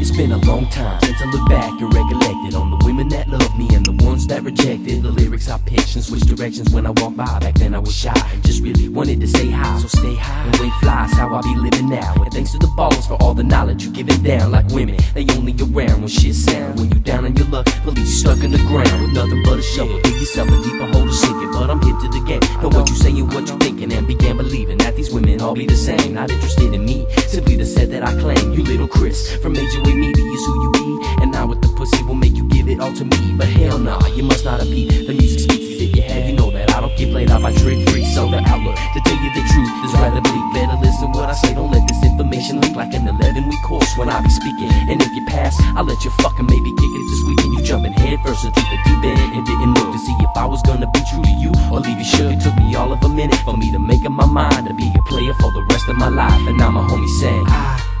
it's been a long time since I look back and recollected on the women that loved me and the ones that rejected the lyrics I pitched and switched directions when I walked by. Back then I was shy, just really wanted to say hi. So stay high and wait flies how I be living now. And thanks to the balls for all the knowledge you give it down. Like women, they only around when shit sound. When you down on your luck, believe stuck in the ground with nothing but a shovel. Dig yourself a deeper hole to sink it. But I'm hip to the game. Know what you saying, what you thinking, and began believing that these women all be the same. Not interested in me, simply the set that I claim. You little Kriz from Major Way Media is who you be. And now with the pussy will make you give it all to me. But hell nah, you must not beat. The music speaks if you have, you know that I don't get played out by trick to tell you the truth is rather bleak. Better listen what I say, don't let this information leak like an 11 week course when I be speaking. And if you pass, I'll let you fucking maybe kick it this week and you jumping head first into the deep end and didn't look to see if I was gonna be true to you or leave you shook. It took me all of a minute for me to make up my mind to be a player for the rest of my life. And now my homie saying, I ah,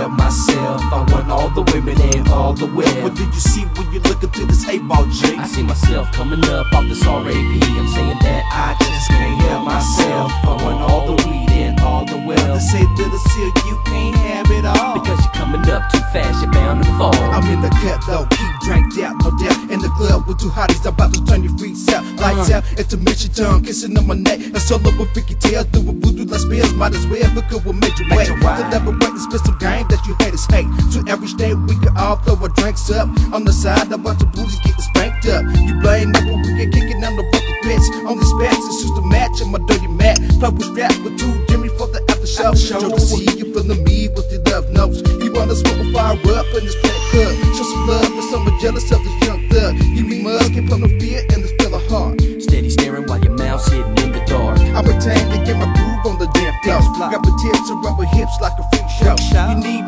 can't myself. I want all the women and all the well. What did you see when you look into this eight ball, Jake? I see myself coming up off this RAP. I'm saying that I just can't help myself. I want all the weed and all the well. They say to the seal, you can't have it all. Because you're coming up too fast, you're bound to fall. I'm in the club though, keep dranked out, no doubt. In the club with two hotties, about to turn your freaks out. Uh-huh. Lights out, intermission tongue, kissing on my neck. A solo with freaky tail, doing voodoo like spells. Might as well hook up with major way. Collaborate and spit all throw our drinks up. On the side, a bunch of booties getting spanked up. You blame me when we get kicking on the vocal bitch. On the specs, it's just a match in my dirty mat. Purple strap with two Jimmy for the after show. Joe to see you feeling me with your love notes. You wanna smoke a fire up in this plant club. Show some love for someone jealous of this young thug. Give me mug, can put no fear in this feel of heart. Steady staring while your mouth's hidden in the dark. I pretend to get my groove on the damn floor. Got my tips and rubber hips like a freak show. You need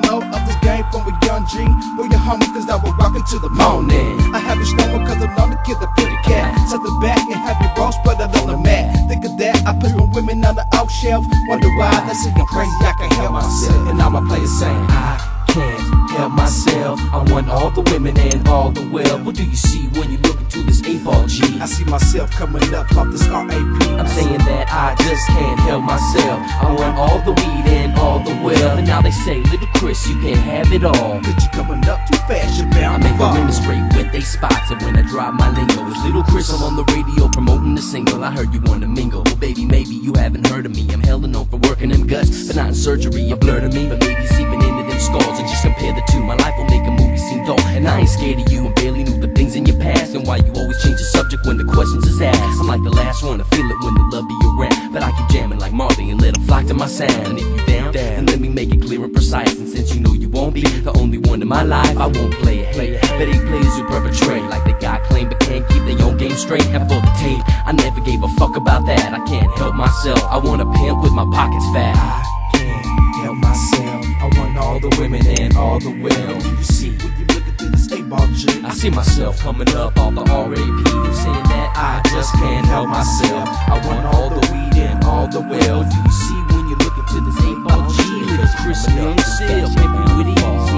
cause I will rock into the morning. I have you snowing cause I'm on the kid, the pretty cat. Set the back and have your bra spread out on the mat. Think of that, I put my women on the off shelf. Wonder why that's looking crazy, I can't help myself. And now my players saying, I can't help myself. I want all the women and all the well. What do you see when you look into this eight ball G? I see myself coming up off this RAP. I'm saying that I just can't help myself. I want all the weed and all the well. And now they say, little Kriz, you can't have it all. Cause you coming up too fast, you're I bound to make the women straight with they spots, and when I drop my lingo, it's little Kriz. I'm on the radio promoting the single. I heard you wanna mingle. Well, baby, maybe you haven't heard of me. I'm hella known for working them guts, but not in surgery. A blur to me, but maybe And I ain't scared of you, and barely knew the things in your past. And why you always change the subject when the questions is asked. I'm like the last one to feel it when the love be around. But I keep jamming like Marley and let them flock to my sound. And if you down, then let me make it clear and precise. And since you know you won't be the only one in my life, I won't play it. Hey, but eight players who perpetrate like they got claim but can't keep their own game straight. And for the tape, I never gave a fuck about that. I can't help myself. I want a pimp with my pockets fat. I can't help myself. I want all the women and all the well. Do you see when you look into this eight ball, G? I see myself coming up off the RAP, saying that I just can't help myself. I want all the weed and all the well. Do you see when you look into this eight ball G? Cause Kriz Young still pimping with it.